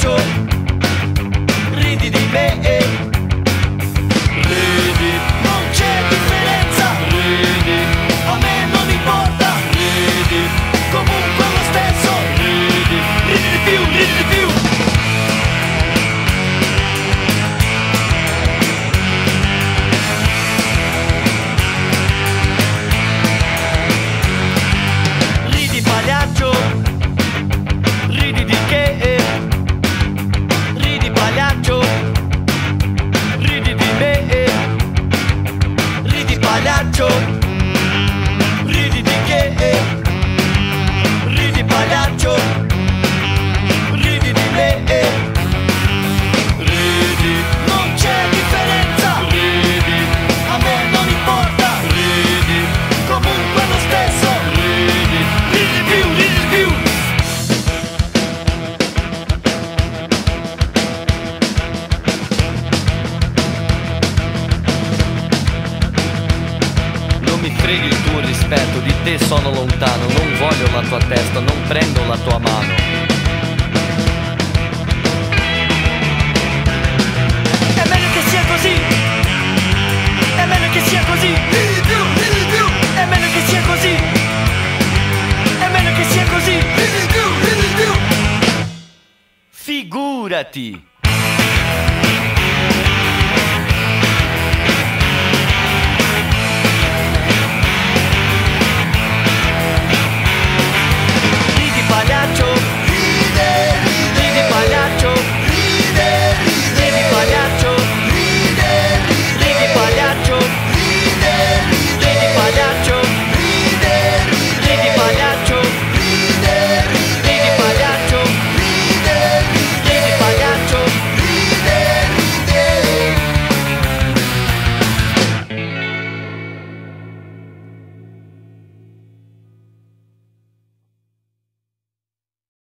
peggio, ridi di me macho. Freghi il tuo rispetto, di te sono lontano, non voglio la tua testa, non prendo la tua mano. È meglio che sia così È meglio che sia così È meglio che sia così È meglio che sia così Figurati!